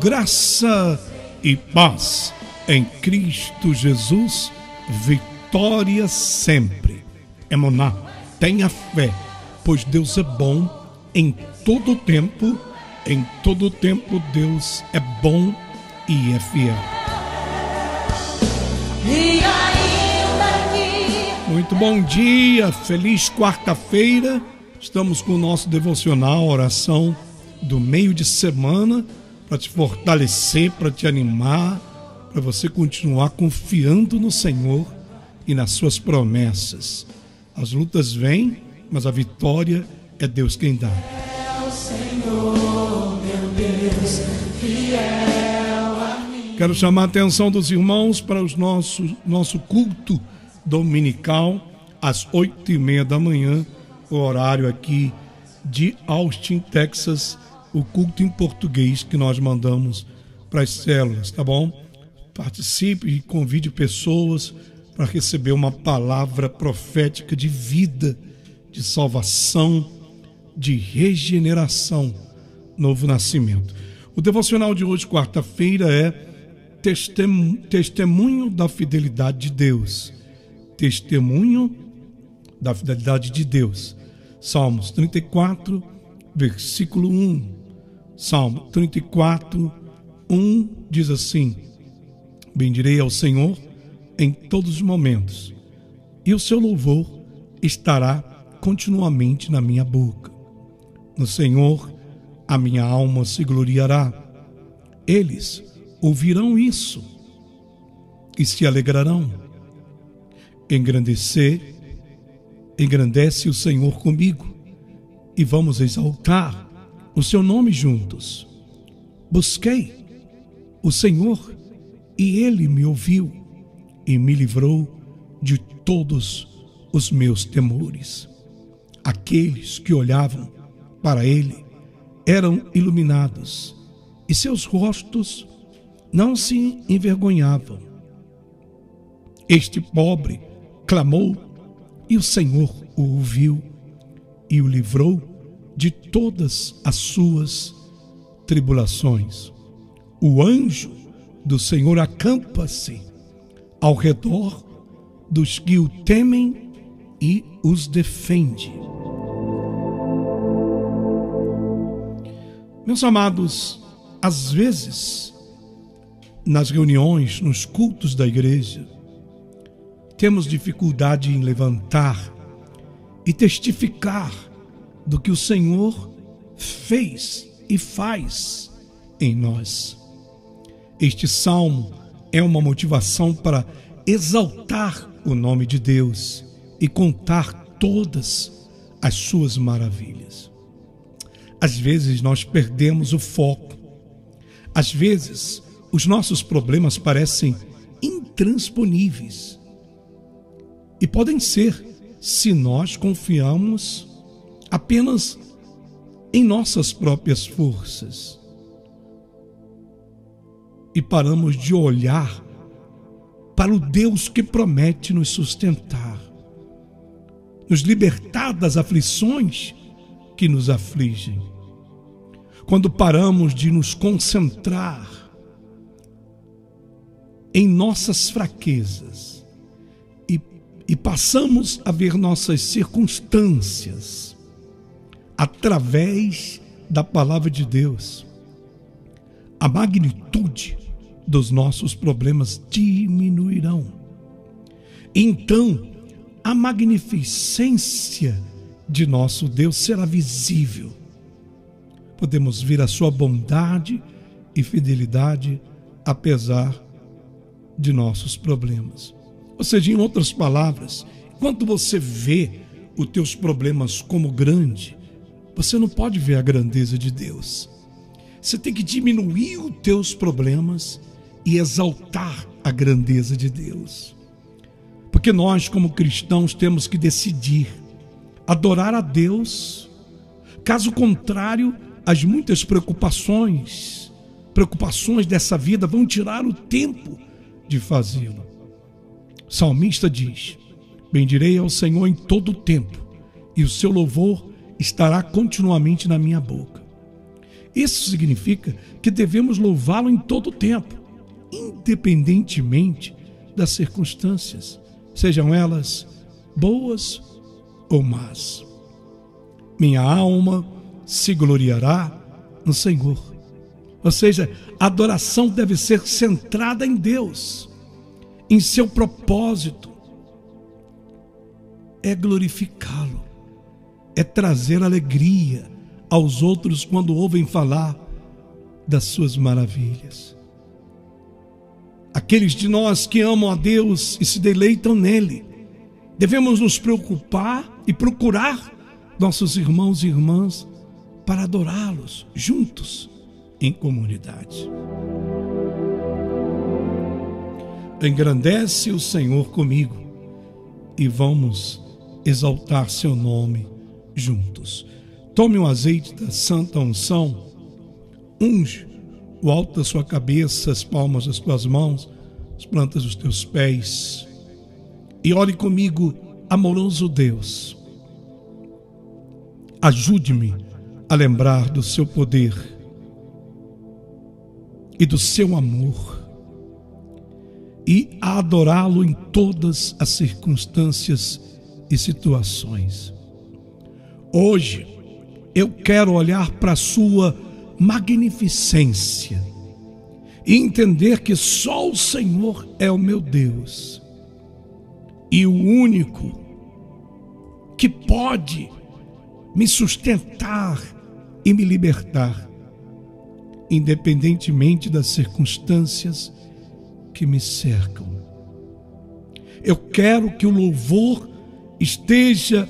graça e paz em Cristo Jesus, vitória sempre. Emuná, tenha fé, pois Deus é bom em todo tempo, em todo tempo Deus é bom e é fiel. Muito bom dia, feliz quarta-feira. Estamos com o nosso devocional, oração do meio de semana, para te fortalecer, para te animar, para você continuar confiando no Senhor e nas suas promessas. As lutas vêm, mas a vitória é Deus quem dá. Quero chamar a atenção dos irmãos para o nosso, nosso culto dominical às oito e meia da manhã, o horário aqui de Austin, Texas, o culto em português que nós mandamos para as células, tá bom? Participe e convide pessoas para receber uma palavra profética de vida, de salvação, de regeneração, novo nascimento. O devocional de hoje, quarta-feira, é testemunho, da fidelidade de Deus. Testemunho da fidelidade de Deus. Salmos 34, versículo 1. Salmo 34, 1 diz assim: Bendirei ao Senhor em todos os momentos, e o seu louvor estará continuamente na minha boca. No Senhor a minha alma se gloriará. Eles ouvirão isso e se alegrarão. Engrandecer, engrandece o Senhor comigo e vamos exaltar o seu nome juntos. Busquei o Senhor e ele me ouviu e me livrou de todos os meus temores. Aqueles que olhavam para ele eram iluminados e seus rostos não se envergonhavam. Este pobre clamou e o Senhor o ouviu e o livrou de todas as suas tribulações. O anjo do Senhor acampa-se ao redor dos que o temem e os defende. Meus amados, às vezes, nas reuniões, nos cultos da igreja, temos dificuldade em levantar e testificar do que o Senhor fez e faz em nós. Este salmo é uma motivação para exaltar o nome de Deus e contar todas as suas maravilhas. Às vezes nós perdemos o foco. Às vezes os nossos problemas parecem intransponíveis. E podem ser se nós confiamos apenas em nossas próprias forças e paramos de olhar para o Deus que promete nos sustentar, nos libertar das aflições que nos afligem. Quando paramos de nos concentrar em nossas fraquezas e, e passamos a ver nossas circunstâncias através da palavra de Deus, a magnitude dos nossos problemas diminuirão. Então, a magnificência de nosso Deus será visível. Podemos ver a sua bondade e fidelidade apesar de nossos problemas. Ou seja, em outras palavras, quando você vê os teus problemas como grande, você não pode ver a grandeza de Deus. Você tem que diminuir os teus problemas e exaltar a grandeza de Deus. Porque nós, como cristãos, temos que decidir adorar a Deus. Caso contrário, as muitas preocupações, preocupações dessa vida vão tirar o tempo de fazê-lo. Salmista diz: Bendirei ao Senhor em todo o tempo, e o seu louvor estará continuamente na minha boca. Isso significa que devemos louvá-lo em todo o tempo, independentemente das circunstâncias, sejam elas boas ou más. Minha alma se gloriará no Senhor. Ou seja, a adoração deve ser centrada em Deus, em seu propósito. É glorificá-lo, é trazer alegria aos outros quando ouvem falar das suas maravilhas. Aqueles de nós que amam a Deus e se deleitam nele, devemos nos preocupar e procurar nossos irmãos e irmãs para adorá-los juntos em comunidade. Engrandece o Senhor comigo e vamos exaltar seu nome juntos. Tome o azeite da santa unção, unge o alto da sua cabeça, as palmas das tuas mãos, as plantas dos teus pés, e ore comigo, amoroso Deus. Ajude-me a lembrar do seu poder e do seu amor e a adorá-lo em todas as circunstâncias e situações. Hoje, eu quero olhar para a sua magnificência e entender que só o Senhor é o meu Deus e o único que pode me sustentar e me libertar, independentemente das circunstâncias que me cercam. Eu quero que o louvor esteja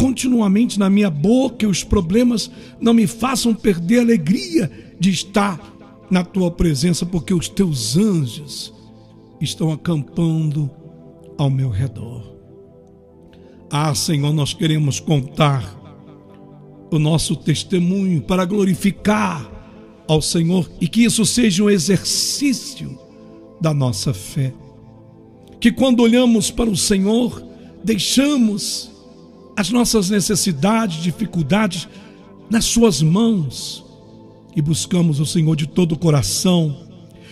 continuamente na minha boca e os problemas não me façam perder a alegria de estar na tua presença, porque os teus anjos estão acampando ao meu redor. Ah, Senhor, nós queremos contar o nosso testemunho para glorificar ao Senhor e que isso seja um exercício da nossa fé. Que quando olhamos para o Senhor, deixamos as nossas necessidades, dificuldades nas Suas mãos e buscamos o Senhor de todo o coração,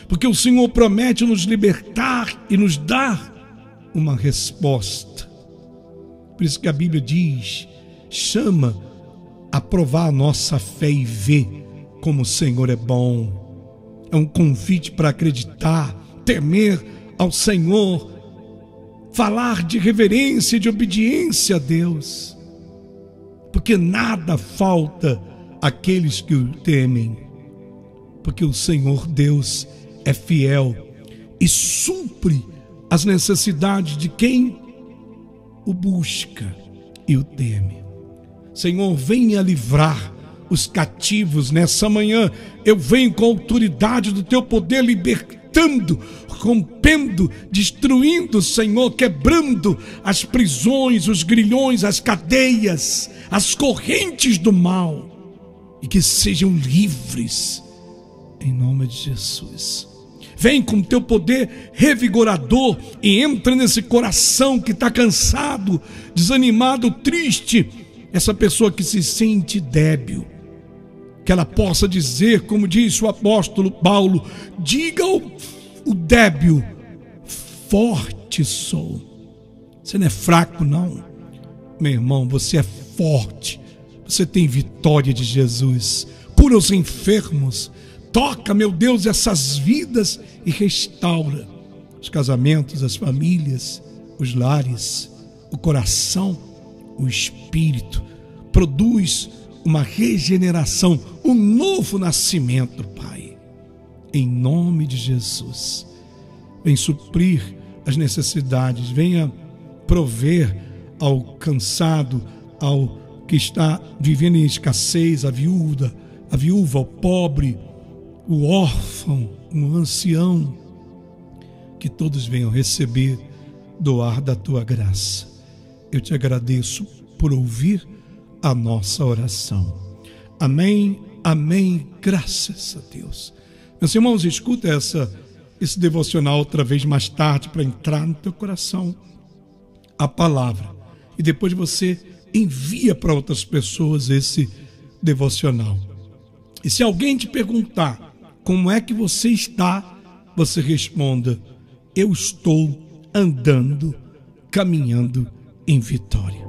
porque o Senhor promete nos libertar e nos dar uma resposta. Por isso que a Bíblia diz: chama a provar a nossa fé e ver como o Senhor é bom. É um convite para acreditar, temer ao Senhor falar de reverência e de obediência a Deus, porque nada falta àqueles que o temem, porque o Senhor Deus é fiel e supre as necessidades de quem o busca e o teme. Senhor, venha livrar os cativos nessa manhã. Eu venho com a autoridade do teu poder rompendo, destruindo, Senhor, quebrando as prisões, os grilhões, as cadeias, as correntes do mal e que sejam livres em nome de Jesus. Vem com teu poder revigorador e entra nesse coração que está cansado, desanimado, triste, essa pessoa que se sente débil que ela possa dizer, como disse o apóstolo Paulo: diga ao o débil, forte sou. Você não é fraco, não. Meu irmão, você é forte. Você tem vitória de Jesus. Cura os enfermos. Toca, meu Deus, essas vidas e restaura os casamentos, as famílias, os lares, o coração, o espírito. Produz uma regeneração, um novo nascimento, Pai em nome de Jesus. Vem suprir as necessidades, venha prover ao cansado, ao que está vivendo em escassez, a viúva, a viúva, o pobre, o órfão, o ancião, que todos venham receber doar da tua graça. Eu te agradeço por ouvir a nossa oração. Amém, amém, graças a Deus. Meus irmãos, escuta essa, esse devocional outra vez mais tarde para entrar no teu coração a palavra. E depois você envia para outras pessoas esse devocional. E se alguém te perguntar como é que você está, você responda: Eu estou andando, caminhando em vitória.